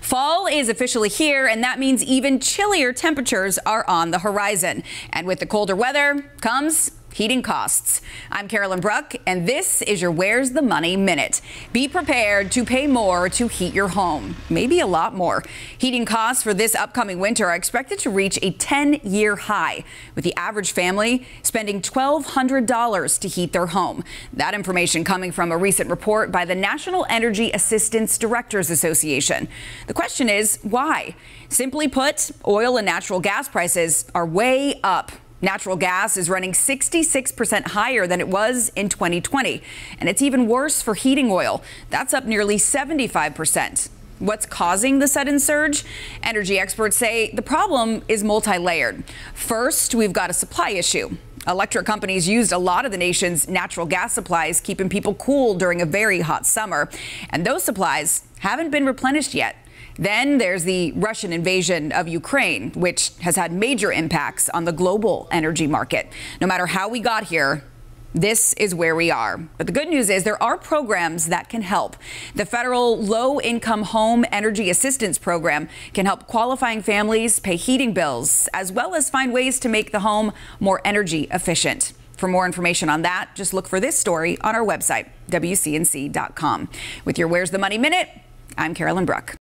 Fall is officially here, and that means even chillier temperatures are on the horizon. And with the colder weather comes heating costs. I'm Carolyn Bruck, and this is your Where's the Money Minute. Be prepared to pay more to heat your home, maybe a lot more. Heating costs for this upcoming winter are expected to reach a 10 year high, with the average family spending $1,200 to heat their home. That information coming from a recent report by the National Energy Assistance Directors Association. The question is why? Simply put, oil and natural gas prices are way up Natural gas is running 66% higher than it was in 2020. And it's even worse for heating oil. That's up nearly 75%. What's causing the sudden surge? Energy experts say the problem is multi layered. First, we've got a supply issue. Electric companies used a lot of the nation's natural gas supplies, keeping people cool during a very hot summer. And those supplies haven't been replenished yet. Then there's the Russian invasion of Ukraine, which has had major impacts on the global energy market. No matter how we got here, this is where we are. But the good news is there are programs that can help. The federal low income home energy assistance program can help qualifying families pay heating bills, as well as find ways to make the home more energy efficient. For more information on that, just look for this story on our website, WCNC.com. With your Where's the Money Minute, I'm Carolyn Bruck.